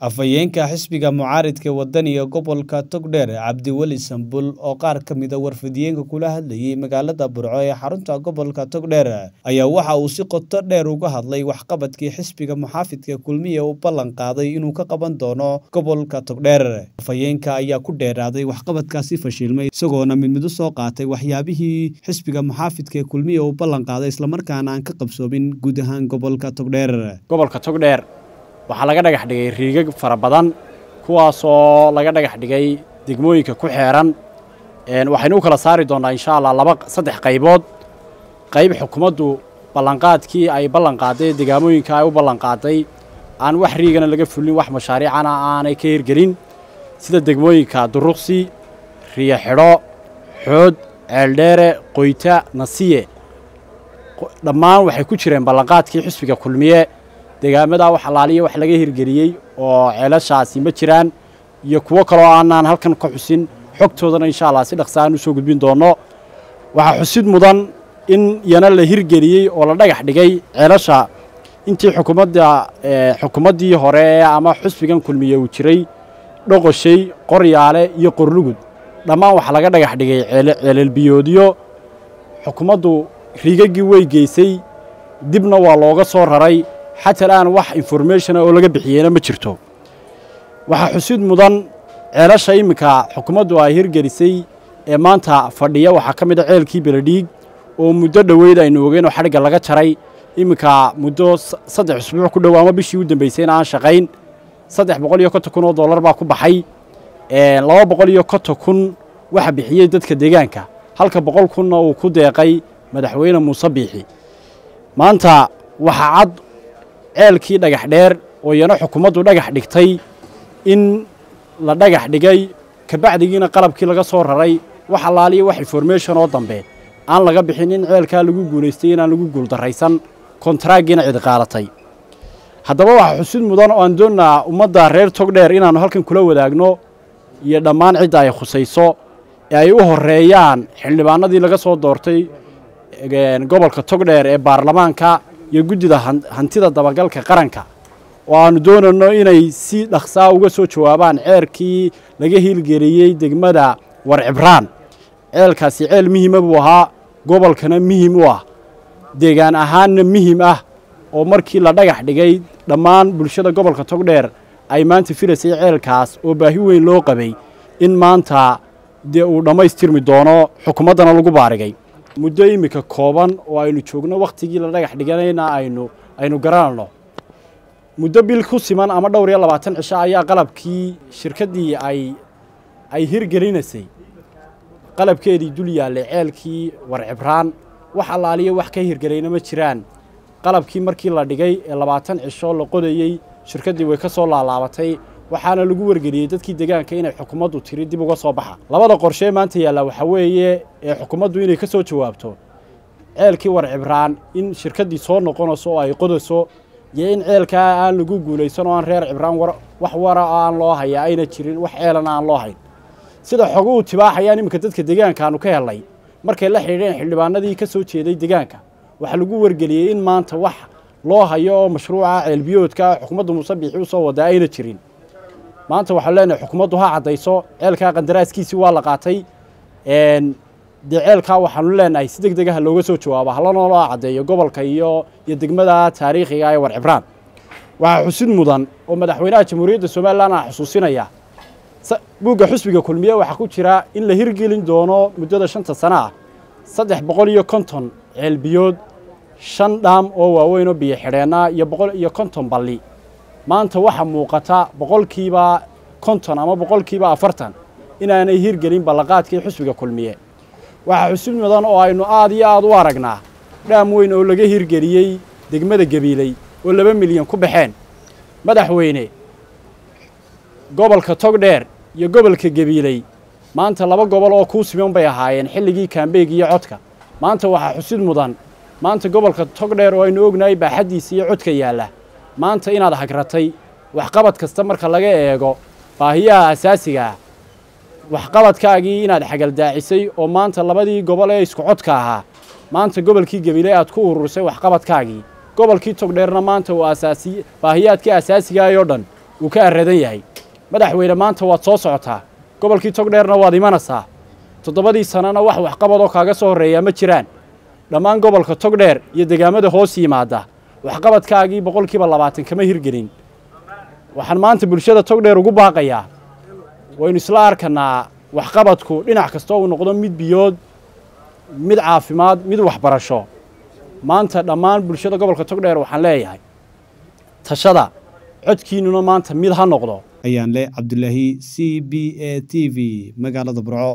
Afhayeenka xisbiga mucaaradka wadaniga gobolka Togdheer Cabdiweli Sambul oo qaar ka mid a warfidyenka kula hadlayay magaalada Burco ee xarunta gobolka Togdheer ayaa waxa uu si qoto dheer uga hadlay waxqabadkii xisbiga muxaafidka kulmiye uu ballan qaaday inuu ka qaban doono gobolka Togdheer. Afhayeenka ayaa ku dheeraaday waxqabadkaasi fashilmay isagoona mid mid u soo qaatay waxyaabihii xisbiga muxaafidka kulmiye uu ballan qaaday islamarkaana aan ka qabsoomin guud ahaan gobolka Togdheer. Waxaa laga dhagax dhigay riigag fara badan kuwaasoo laga dhagax dhigay degmooyinka ku xeeran. Waxaynu u kala saari doonnaa insha allah laba saddex qaybood. Qayb xukuumaddu ballanqaadkii ay ballan qaaday degaamooyinka ay u ballan qaaday aan wax riigana laga fulin wax mashaariicana aanay ka hirgelin. Sida degmooyinka duruqsi riyo xood ceeldheere qoyta nasiye. Dhammaan waxay ku jireen ballanqaadkii xisbiga kulmiye degaamadaa wax allaaliya wax laga hirgeliyey oo ceelashaasi ma jiraan iyo kuwo kaloo aanaan halkan ka xusin xogtoodana insha allah si dhaqsa aan u soo gudbin doonno waxaa xusid mudan in iyana la hirgeliyey oo la dhagax dhigay ceelasha. Intii xukuumadda xukuumaddii hore ama xisbigan kulmiye uu jiray dhoqoshay qoryaale iyo qorlugud. Dhammaan waxaa laga dhagax dhigay ceelelbiyoodyo xukuumaddu riigaggii way geysay dibna waa looga soo raray xata al'aan wax informationa oo laga bixiyeyna ma jirto. Waxaa xusid mudan ceelasha iminka xukuumaddu ay hirgelisay ee maanta fadhiya waxaa ka mid a ceelkii beledhiig oo muddo dhoweyd aynu ogeyn oo xadhigga laga jaray iminka muddo saddex usbuuc ku dhow ama bishii u dambaysayna aan shaqayn saddex boqol iyo konton kun oo dollar baa ku baxay. Laba boqol iyo konton kun waxa bixiyey dadka deegaanka. Halka boqol kunna uu ku deeqay madaxweyne muuse biixi maanta waxaa cad ceelkii dhagax dheer oo iyana xukuumaddu dhagax dhigtay in la dhagax dhigay. Kabacdigiina qalabkii laga soo raray wax allaaliya wax information oo dambe aan laga bixin in ceelkaa lagu guulaystay inaan lagu guuldarraysan kontaraagiina cid qaadatay haddaba waxaa xusid mudan oo aan doonnaa ummadda reer togdheer inaannu halkan kula wadaagno iyo dhammaan cidda ay khusayso ee ay u horreeyaan xildhibaanadii laga soo doortay gobolka togdheer ee baarlamaanka iyo guddida hantida dabagalka qaranka. Oo aannu doonayno inay si dhaqsaa uga soo jawaabaan ceerkii laga hiilgeliyey degmada warcibraan ceelkaasi ceel muhiima buu ahaa gobolkana muhiim u ah. Deegaan ahaanna muhiim ah oo markii la dhagax dhigay dhammaan bulshada gobolka togdheer ay maanta filaysay ceelkaas oo baahi weyn loo qabay in maanta dee uu dhammaystirmi doono xukuumaddana lagu baarigay muddo iminka kooban oo aynu joogno wakhtigii la dhagax dhiganayna aynu aynu garanayno muddo bil ku siman ama dhowr iyo labaatan cisho ayaa qalabkii shirkaddii ay ay hirgelinaysay qalabkeedii dul yaallay ceelkii warcibraan wax allaaliya wax ka hirgelayna ma jiraan. Qalabkii markii la dhigay ee labaatan cisho la qodayey shirkaddii way ka soo laalaabatay waxaana lagu wargeliyey dadkii deegaanka inay xukuumaddu tiri dib uga soo baxa. Labada qorshee maanta yaalla waxaa weeye ee xukuumaddu inay ka soo jawaabto ceelkii warcibraan in shirkaddii soo noqonayso oo ay qodayso iyo in ceelkaa aan lagu guulaysan oo aan reer cibraan wax wara aan loo haya ayna jirin wax ceelana aan loo hayn. Sida xoguhu tibaaxayaan iminka dadka deegaankaanu ka helnay markay la xidhiidheen xildhibaanadii ka soo jeeday deegaanka waxaa lagu wargeliyey in maanta wax loo hayo oo mashruuca ceelbiyoodka xukuumadda muuse biixi u soo wadaa ayna jirin maanta waxaan leenahay xukuumaddu ha caddayso ceelkaa qandaraaskiisii waa la qaatay. Dee ceelkaa waxaanu leenahay si deg degaha looga soo jawaabo halana loo caddeeyo gobolka iyo iyo degmada taariikhiga ee warcibraan waxaa xusid mudan oo madaxweynaha jamhuuriyadda somalilan aan xusuusinaya buugga xusbiga kulmiye waxaa ku jira in la hirgelin doono muddada shanta sano ah saddex boqol iyo konton ceelbiyood shan dhaam oo waaweyn oo biyo xidheenna iyo boqol iyo konton balli maanta waxaa muuqata boqolkiiba konton ama boqolkiiba afartan inaanay hirgelin ballanqaadkii xusbiga kulmiye. Waxaa xusid mudan oo aynu aad iyo aad u aragnaa dhaam weyn oo laga hirgeliyey degmada gabiiley oo laba milyan ku baxeen. Madaxweyne gobolka togdheer iyo gobolka gabiiley maanta laba gobol oo kuu siman bay ahaayeen xilligii kaambeeg iyo codka. Maanta waxaa xusid mudan maanta gobolka togdheer oo aynu ognahay baaxaddiisa iyo codka yaalla maanta inaad hagratay waxqabad kasta marka laga eego baahiyaha asaasiga ah. Waxqabadkaagii inaad xagaldaacisay oo maanta labadii gobol ee isku codka ahaa maanta gobolkii gabiile aad ku ururisay waxqabadkaagii. Gobolkii togdheerna maanta uu asaasi baahiyaadkii asaasigaayoo dhan uu ka aradan yahay. Madaxweyne maanta waad soo socotaa gobolkii togdheerna waad imanaysaa toddobadii sanana wax waxqabadoo kaaga soo horreeyaa ma jiraan. Dhammaan gobolka togdheer iyo degaamada hoos yimaada waxqabadkaagii boqolkiiba labaatan kama hirgelin. Waxaan maanta bulshada togdheer ugu baaqayaa waynu isla arkanaa waxqabadku dhinac kastoo uu noqdo mid biyood mid caafimaad mid waxbarasho. Maanta dhammaan bulshada gobolka togdheer waxaan leeyahay tashada codkiinnuna maanta mid ha noqdo. Ayaan leh cabdulaahi c b a t v magaalada burco